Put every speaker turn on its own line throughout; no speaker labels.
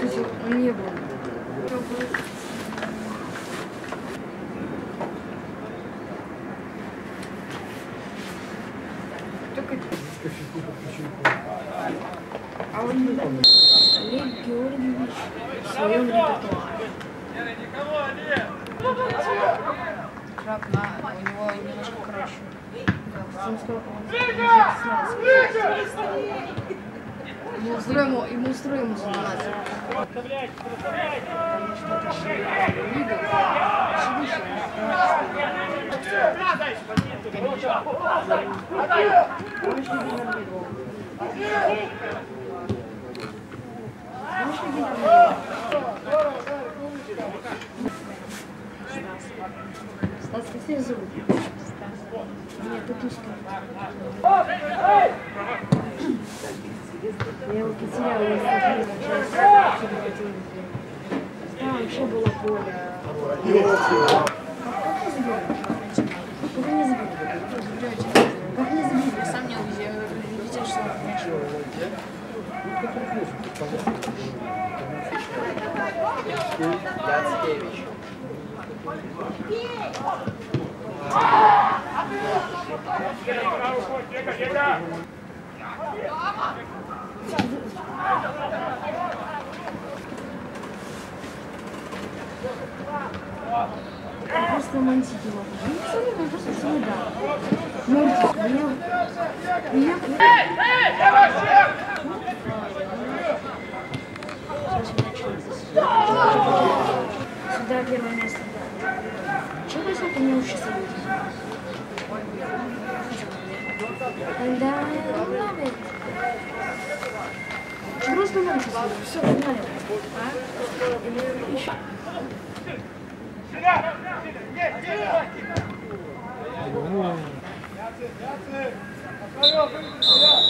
То есть он не был. Только... А он не Олег Георгиевич своем репертуаре. Шаг на... У него немножко короче. Как, сколько он Ему устроим, ему устроим заниматься. Потому что это же лига. Шибище. Стас, как тебя зовут? Нет, Петушка. Я его потеряла, я не знаю, часть. Там вообще было поле. Как не заберу? Как не заберу? Как не заберу? Я сам не увидел, видел, что он.
Яцкевич.
Просто романтики его. Ну, абсолютно, просто всегда. Мультик. Меня... Меня... Сюда первое место. Чего ты сколько мне учишься Да. Чего просто нравится? Все, погнали. А? Еще?
Out!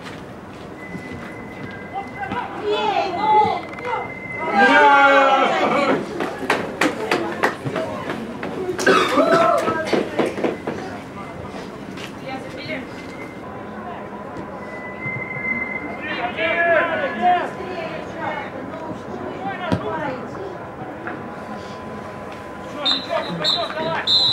Let's go,